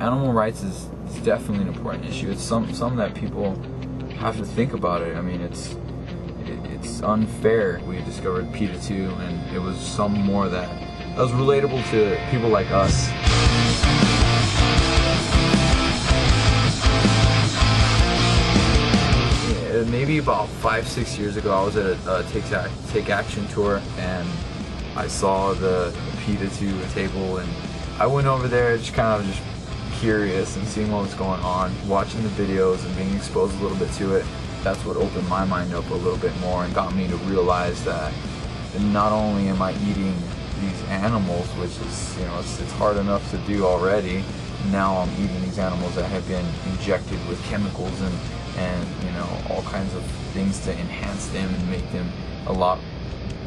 animal rights is, is definitely an important issue. It's some some that people have to think about it. I mean, it's it, it's unfair. We discovered PETA 2, and it was some more that that was relatable to people like us. Maybe about five, six years ago, I was at a Take, Take Action tour, and I saw the, the PETA 2 table, and I went over there just kind of just curious and seeing what was going on, watching the videos and being exposed a little bit to it. That's what opened my mind up a little bit more and got me to realize that not only am I eating these animals, which is, you know, it's, it's hard enough to do already, now I'm eating these animals that have been injected with chemicals and, and you know, all kinds of things to enhance them and make them a lot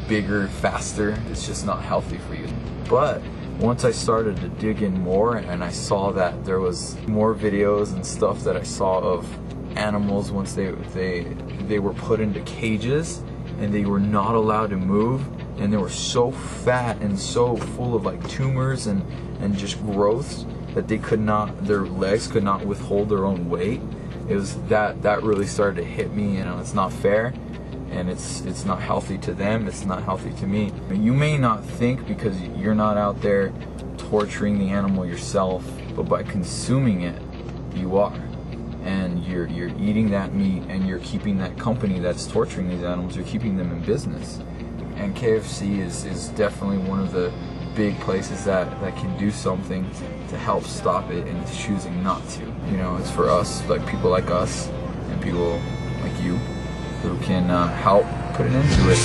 bigger, faster. It's just not healthy for you. But once I started to dig in more and I saw that there was more videos and stuff that I saw of animals once they they they were put into cages and they were not allowed to move and they were so fat and so full of like tumors and and just growths that they could not their legs could not withhold their own weight it was that that really started to hit me you know it's not fair and it's it's not healthy to them it's not healthy to me. You may not think because you're not out there torturing the animal yourself but by consuming it you are. And you're you're eating that meat and you're keeping that company that's torturing these animals you're keeping them in business. And KFC is is definitely one of the big places that that can do something to help stop it and it's choosing not to. You know it's for us like people like us and people like you who can uh, help put an end to it